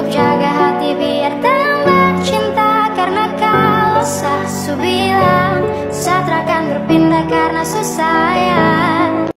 Cukup jaga hati biar tambah cinta. Karena kalau sah su bilang Satrakan berpindah karena susah ya